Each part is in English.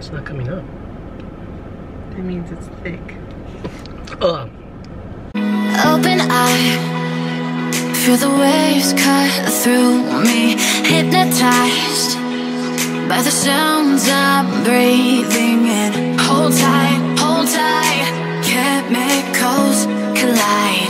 It's not coming up. That means it's thick. Ugh. Open eye, feel the waves cut through me, hypnotized by the sounds I'm breathing in. Hold tight, hold tight, chemicals collide.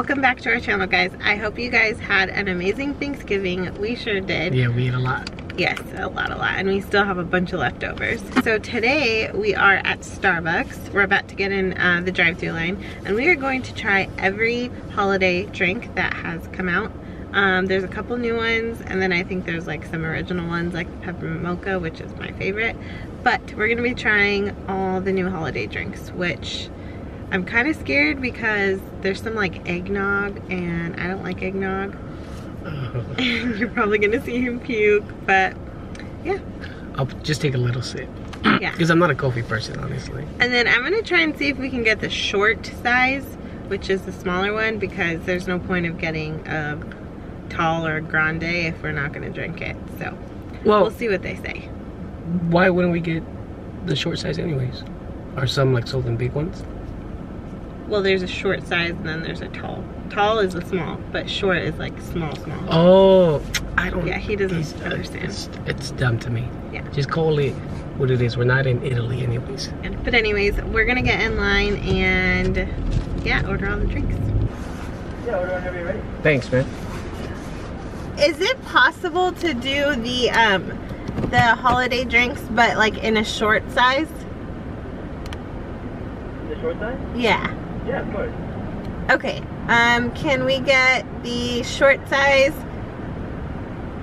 Welcome back to our channel, guys. I hope you guys had an amazing Thanksgiving. We sure did. Yeah, we ate a lot. Yes, a lot, a lot. And we still have a bunch of leftovers. So today we are at Starbucks. We're about to get in uh, the drive through line and we are going to try every holiday drink that has come out. Um, there's a couple new ones and then I think there's like some original ones like peppermint mocha, which is my favorite. But we're gonna be trying all the new holiday drinks, which I'm kind of scared because there's some like eggnog and I don't like eggnog. You're probably gonna see him puke, but yeah. I'll just take a little sip. Yeah. Because I'm not a coffee person, honestly. And then I'm gonna try and see if we can get the short size, which is the smaller one, because there's no point of getting a tall or grande if we're not gonna drink it. So Well, we'll see what they say. why wouldn't we get the short size anyways? Are some like sold in big ones? Well, there's a short size and then there's a tall. Tall is a small, but short is like small, small. Oh, I don't. Yeah, he doesn't it's- understand. It's, it's dumb to me. Yeah. Just call it what it is. We're not in Italy, anyways. But anyways, we're gonna get in line and yeah, order all the drinks. Yeah, order whenever you're ready. Thanks, man. Is it possible to do the um the holiday drinks but like in a short size? The short size? Yeah. Yeah, of course. Okay. Um can we get the short size?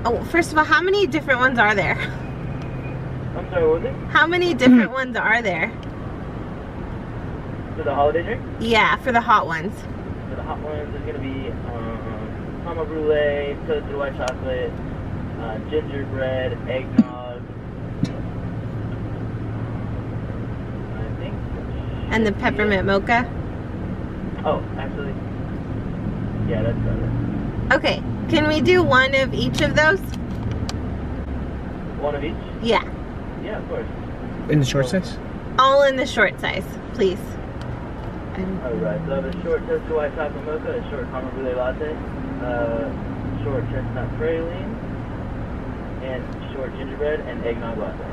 Oh, first of all, how many different ones are there? I'm sorry, what was it? How many different ones are there? For the holiday drink? Yeah, for the hot ones. For the hot ones, there's gonna be um, caramel brulee, toasted white chocolate, uh, gingerbread, eggnog. I think. And the peppermint mocha. Oh, actually. Yeah, that's better. Okay. Can we do one of each of those? One of each? Yeah. Yeah, of course. In the short size? All in the short size, please. Alright, so I have a short toasted white chocolate mocha, a short caramel brulee latte, uh, short chestnut praline, and short gingerbread and eggnog latte.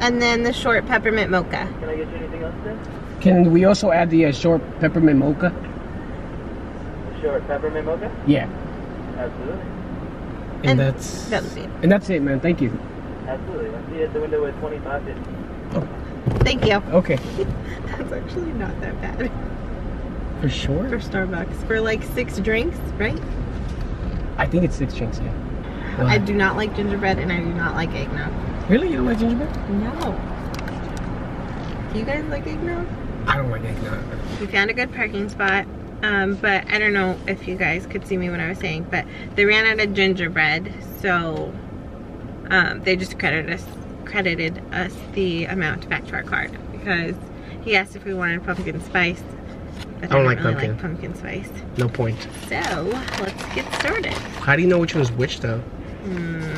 and then the short peppermint mocha. Can I get you anything else today? Can we also add the uh, short peppermint mocha? Short peppermint mocha? Yeah. Absolutely. And, And that's that was it. And that's it, man. Thank you. Absolutely. I'll see you at the window with at 2550. Thank you. Okay. That's actually not that bad For sure. for Starbucks. For like six drinks, right? I think it's six drinks. Yeah. I do not like gingerbread and I do not like eggnog. Really? You don't like gingerbread? No. Do you guys like eggnog? I don't like eggnog. We found a good parking spot. Um, but I don't know if you guys could see me when I was saying, but they ran out of gingerbread, so um, they just credited us credited us the amount back to our card because he asked if we wanted pumpkin spice. But I don't like really pumpkin. like pumpkin spice. No point. So let's get started. How do you know which one's which though? Hmm.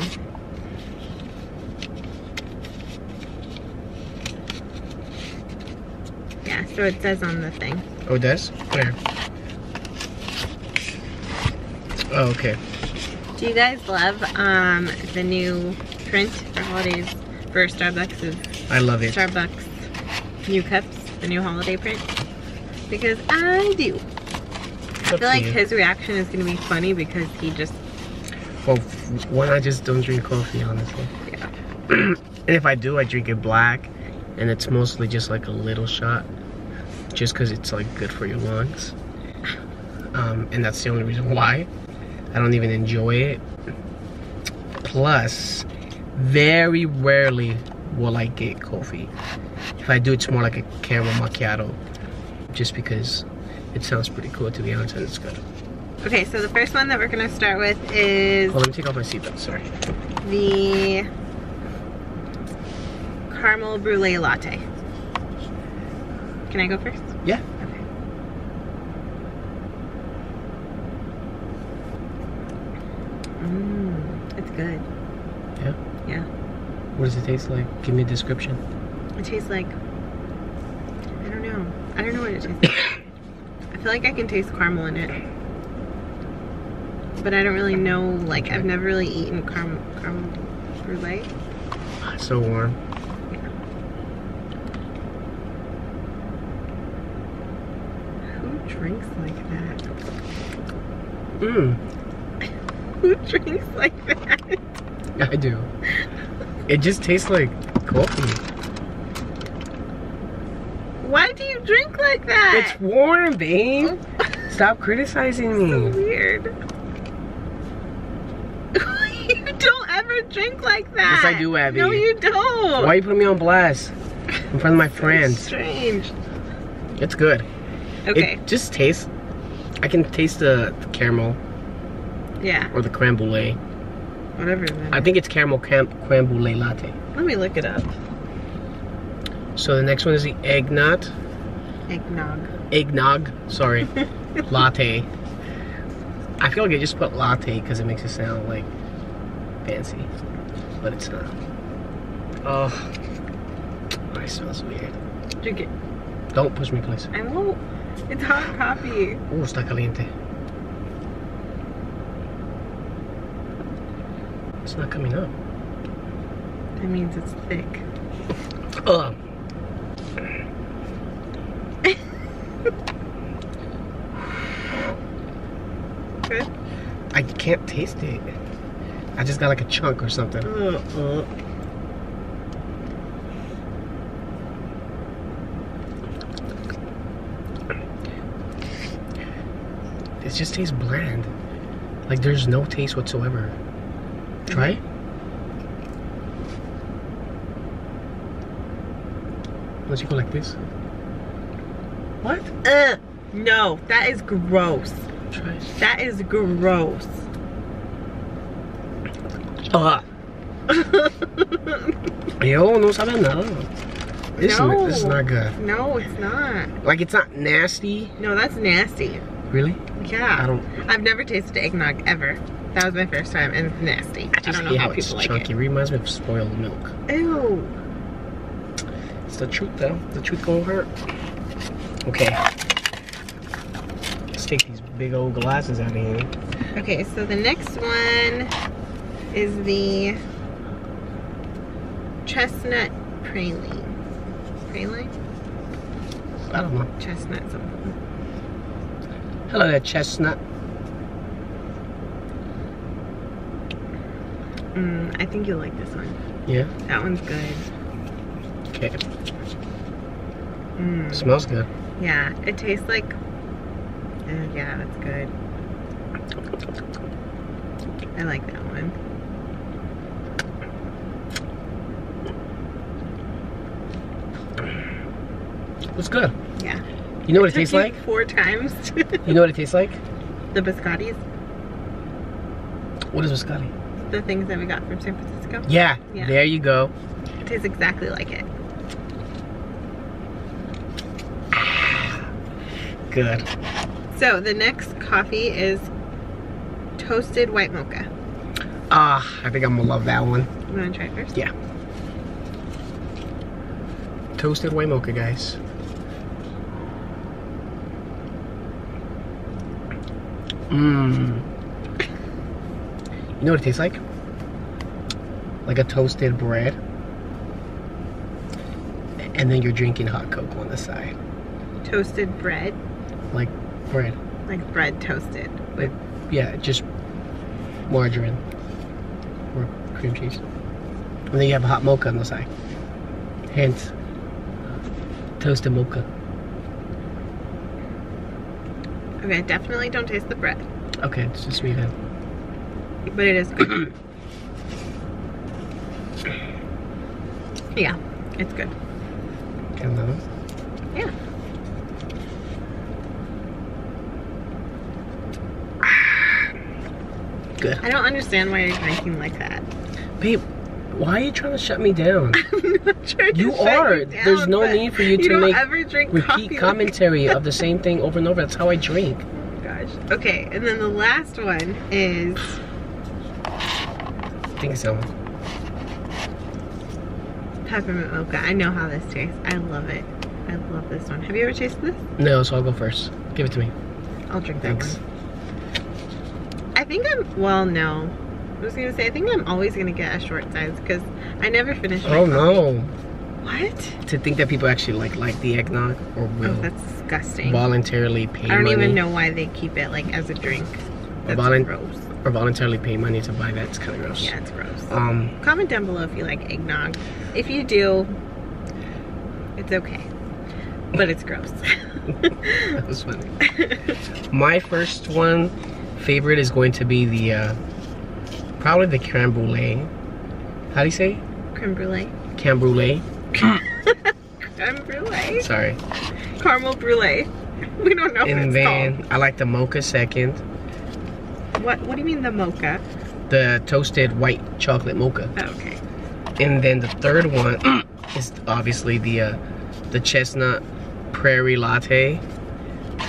So it says on the thing. Oh, it does? Where? Oh, okay. Do you guys love um, the new print for holidays for Starbucks I love it. Starbucks new cups, the new holiday print? Because I do. I feel like you. his reaction is gonna be funny because he just Well, one, I just don't drink coffee, honestly. yeah. and if I do, I drink it black, and it's mostly just like a little shot, just because it's like good for your lungs. Um, and that's the only reason why. I don't even enjoy it. Plus, very rarely will I get coffee. If I do, it's more like a caramel macchiato, just because it sounds pretty cool to be honest, and it's good. Okay, so the first one that we're gonna start with is Oh, let me take off my seatbelt. Sorry. the caramel brulee latte. Can I go first? Yeah. Okay. Mmm, It's good. Yeah? Yeah. What does it taste like? Give me a description. It tastes like I don't know. I don't know what it tastes like. I feel like I can taste caramel in it. But I don't really know like I've never really eaten caramel caramel brulee. It's so warm. Who drinks like that? Mmm. Who drinks like that? I do. It just tastes like coffee. Why do you drink like that? It's warm, babe. Stop criticizing me. so weird. you don't ever drink like that. Yes, I do, Abby. No, you don't. Why are you putting me on blast in front of my friends? Strange. It's good. Okay. It just tastes. I can taste the, the caramel yeah. or the creme brulee. Whatever. I think it's caramel creme, creme brulee latte. Let me look it up. So the next one is the eggnog. Eggnog. Eggnog. Sorry. latte. I feel like I just put latte because it makes it sound like fancy, but it's not. Oh, it smells weird. Drink it. Don't push me, please. I won't. It's hot coffee. Uh, está caliente. It's not coming up. That means it's thick. Ugh. Good. I can't taste it. I just got like a chunk or something. Ugh, ugh. It just tastes bland. Like there's no taste whatsoever. Try it. Unless you go like this. What? Ugh. No, that is gross. Try it. That is gross. Ugh. Yo, no sabe nada. This, No. this is not good. no, it's not. Like it's not nasty. No, that's nasty. Really? Yeah. I don't. I've never tasted eggnog ever. That was my first time, and it's nasty. I, just don't know how it's people like chunky. Reminds me of spoiled milk. it. Ew. It's the truth though. The truth gonna hurt. Okay. Let's take these big old glasses out of here. Okay, so the next one is the chestnut praline. Praline? I don't know. Chestnut something. Hello there, chestnut. Mm, I think you'll like this one. Yeah. That one's good. Okay. Mm, Smells good. yeah, it tastes like. Uh, yeah, that's good. I like that one. It's good. Yeah. You know what it Took tastes like? Four times. You know what it tastes like? the biscottis, What is biscotti? the things that we got from San Francisco. Yeah, Yeah. There you go. It tastes exactly like it. Good. So the next coffee is toasted white mocha. Ah, I think I'm gonna love that one. You want to try it first? Yeah. Toasted white mocha, guys. Mmm. You know what it tastes like? Like a toasted bread. And then you're drinking hot cocoa on the side. Toasted bread, Like bread. like bread toasted. Like, yeah, just margarine or cream cheese. And then you have a hot mocha on the side. Hence, uh, toasted mocha. Okay, I definitely don't taste the bread, Okay, it's just me then. but it is good. yeah, it's good. Okay, another. Yeah. Good. I don't understand why you're drinking like that. Babe, why are you trying to shut me down? I'm not trying to You are. you down, There's no need for you to don't make ever drink Repeat commentary of the same thing over and over. That's how I drink. Gosh. Okay, and then the last one is I think so. Peppermint mocha. I know how this tastes. I love it. I love this one. Have you ever tasted this? No, so I'll go first. Give it to me. I'll drink that Thanks. one. I think I'm, well, no. I was gonna say, I think I'm always gonna get a short size because I never finish Oh coffee. no. What? To think that people actually like like the eggnog or Oh, will that's disgusting. voluntarily pay I don't money even know why they keep it like as a drink. That's volun- gross. or voluntarily pay money to buy that. It's kind of gross. Yeah, it's gross. Um, Comment down below if you like eggnog. If you do, it's okay. But it's gross. that was funny. My first one favorite is going to be the uh, probably the creme brulee. How do you say? Creme brulee. Creme brulee. Creme brulee. Sorry. Caramel brulee. We don't know what and then I like the mocha second. What What do you mean the mocha? The toasted white chocolate mocha. Oh, okay. And then the third one is obviously the uh, the chestnut prairie latte.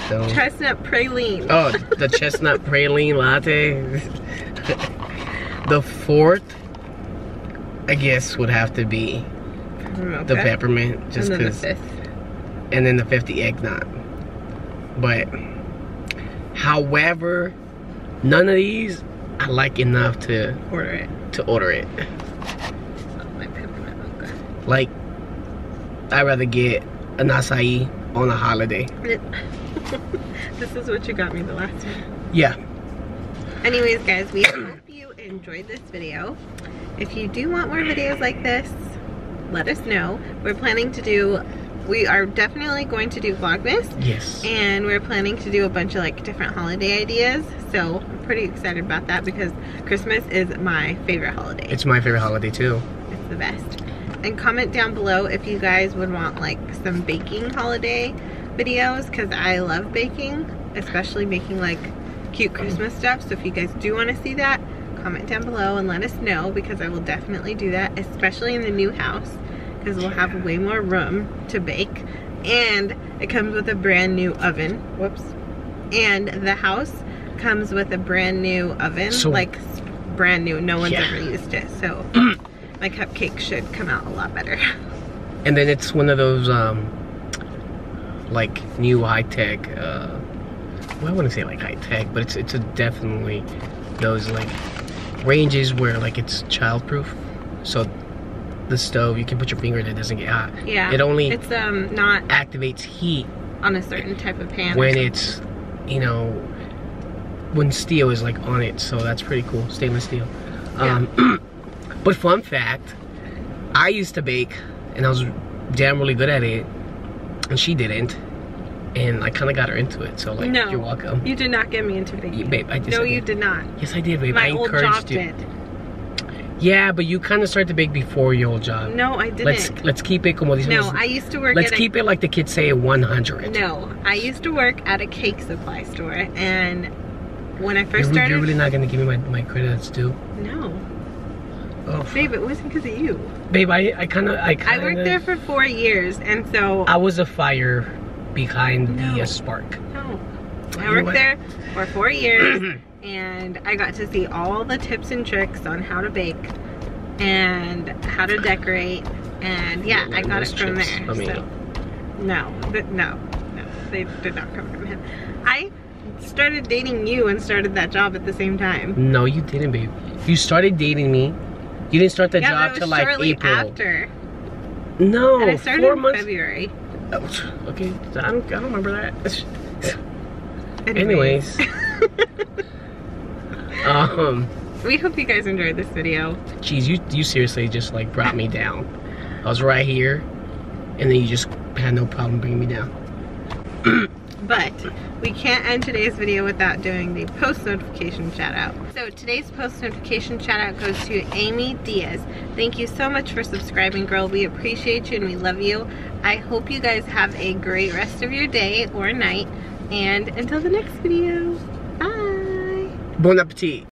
So, Chestnut praline. oh, the chestnut praline latte. the fourth, I guess, would have to be mocha. the peppermint, just and then the because. fifth. And then the fifth, the eggnog. But, however, none of these I like enough to Order it. to order it. Oh, my peppermint mocha. Like, I'd rather get an acai on a holiday. this is what you got me the last time. Yeah. Anyways, guys, we hope you enjoyed this video. If you do want more videos like this, let us know. We're planning to do, we are definitely going to do Vlogmas, Yes. and we're planning to do a bunch of like different holiday ideas. So I'm pretty excited about that because Christmas is my favorite holiday. It's my favorite holiday too. It's the best. And comment down below if you guys would want like some baking holiday videos because I love baking, especially making like cute Christmas stuff. So if you guys do want to see that, comment down below and let us know because I will definitely do that, especially in the new house because we'll have way more room to bake. And it comes with a brand new oven. Whoops. And the house comes with a brand new oven, So- like brand new. No one's Yeah. ever used it. So my cupcake should come out a lot better. And then it's one of those um like new high tech uh well I wouldn't say like high tech, but it's it's a definitely those like ranges where like it's childproof. So the stove you can put your finger in it doesn't get hot. Yeah. It only It's um not activates heat on a certain type of pan. when it's you know when steel is like on it so that's pretty cool stainless steel um, but fun fact i used to bake and i was damn really good at it and she didn't and i kind of got her into it so like No. you're welcome You did not get me into baking. You- babe, I just no, did. you did not. yes i did babe My i old encouraged job you did. yeah but you kind of started to bake before your old job No, I didn't. let's let's keep it como no, I used to work let's keep it like the kids say 100 No, I used to work at a cake supply store and when I you're, first started you're really not gonna give me my, my credit that's due No. oh Babe, it wasn't because of you. babe i i kind of i I worked there for four years and so I was a fire behind No. the uh, spark. No. I worked there for four years and I got to see all the tips and tricks on how to bake and how to decorate and yeah, I got it from there. I mean- so no, no, no, they did not come from him. I started dating you and started that job at the same time. No, you didn't, babe. You started dating me. You didn't start the yeah, job till like April. after. No, and I started four in months. February. Oh, okay, I don't, I don't remember that. Anyways. Anyways, um, we hope you guys enjoyed this video. geez, you you seriously just like brought me down. I was right here, and then you just had no problem bringing me down. But we can't end today's video without doing the post notification shout out. So today's post notification shout out goes to Amy Diaz. Thank you so much for subscribing, girl. We appreciate you and we love you. I hope you guys have a great rest of your day or night. And until the next video, bye. Bon appetit.